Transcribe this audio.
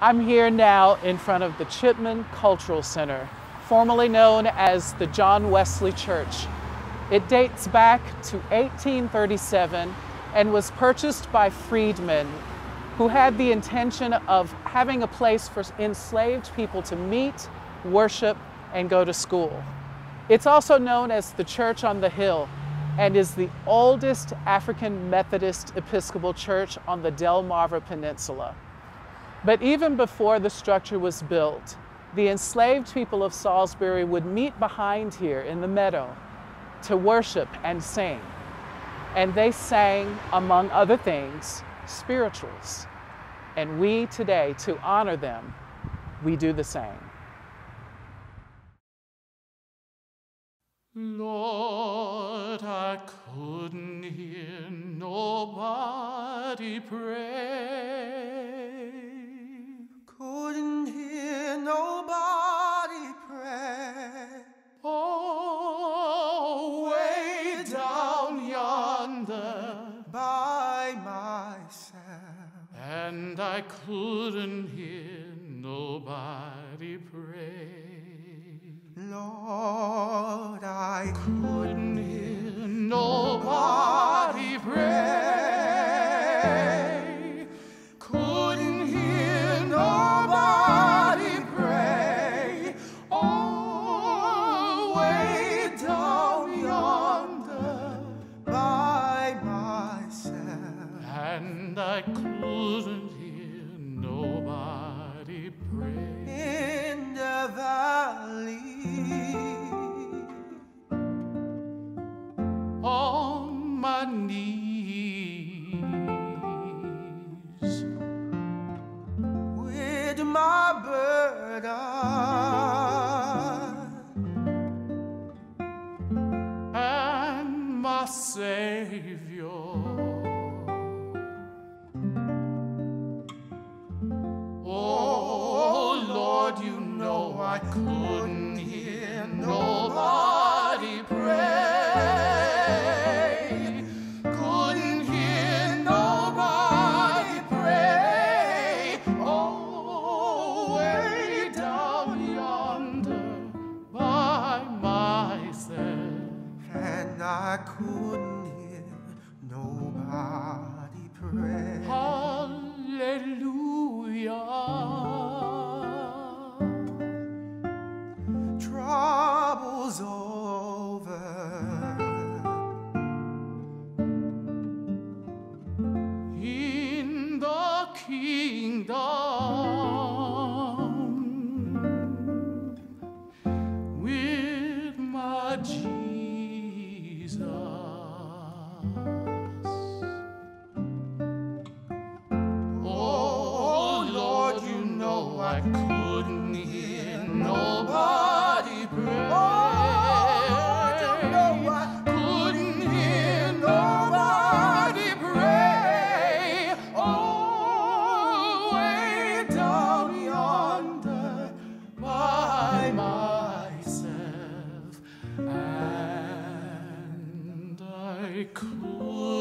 I'm here now in front of the Chipman Cultural Center, formerly known as the John Wesley Church. It dates back to 1837 and was purchased by freedmen who had the intention of having a place for enslaved people to meet, worship, and go to school. It's also known as the Church on the Hill and is the oldest African Methodist Episcopal church on the Delmarva Peninsula. But even before the structure was built, the enslaved people of Salisbury would meet behind here in the meadow to worship and sing. And they sang, among other things, spirituals. And we today, to honor them, we do the same. Lord, down yonder, by myself. and I couldn't hear nobody pray. Lord, I Couldn't hear nobody pray. I couldn't hear nobody pray. In the valley, On my knees. with my burden, and my Savior. I couldn't hear nobody pray. Couldn't hear nobody pray. Oh, way down yonder by myself. And I couldn't. I couldn't hear nobody pray. Oh, know couldn't hear nobody pray. Oh, way down yonder by myself, and I could.